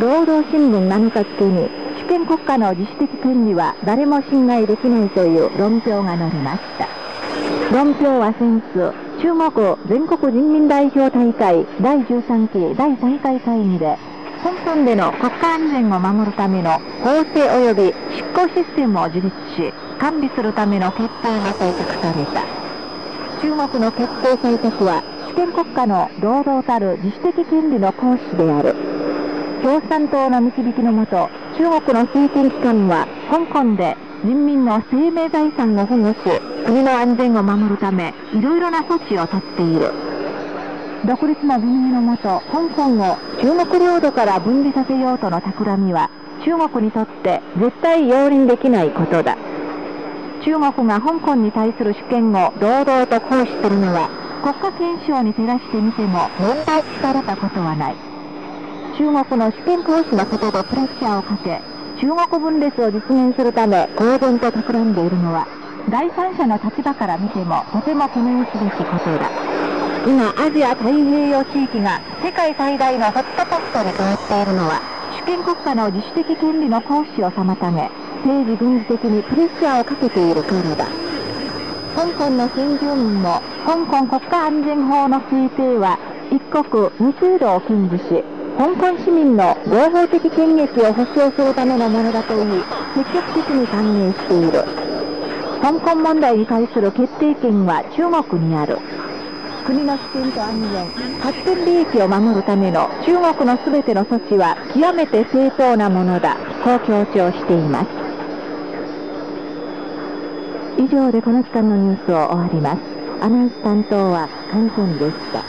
労働新聞7日付に主権国家の自主的権利は誰も侵害できないという論評が載りました。論評は先日中国全国人民代表大会第13期第3回会議で香港での国家安全を守るための法制及び執行システムを樹立し完備するための決定が採択された。中国の決定採択は主権国家の堂々たる自主的権利の行使である。共産党の導きのもと中国の政権機関は香港で人民の生命財産を保護し国の安全を守るためいろいろな措置をとっている。独立の分離のもと香港を中国領土から分離させようとの企みは中国にとって絶対容認できないことだ。中国が香港に対する主権を堂々と行使するのは国家憲章に照らしてみても問題視されたことはない。中国の主権行使のことでプレッシャーをかけ中国分裂を実現するため公然と企んでいるのは第三者の立場から見てもとても懸念すべきことだ。今アジア太平洋地域が世界最大のホットポットに変わっているのは主権国家の自主的権利の行使を妨げ政治軍事的にプレッシャーをかけているからだ。香港の先住民も香港国家安全法の制定は一国二制度を禁じし香港市民の合法的権益を保障するためのものだと言い積極的に歓迎している。香港問題に対する決定権は中国にある。国の主権と安全発展利益を守るための中国の全ての措置は極めて正当なものだこう強調しています。以上でこの時間のニュースを終わります。アナウンス担当は関ンでした。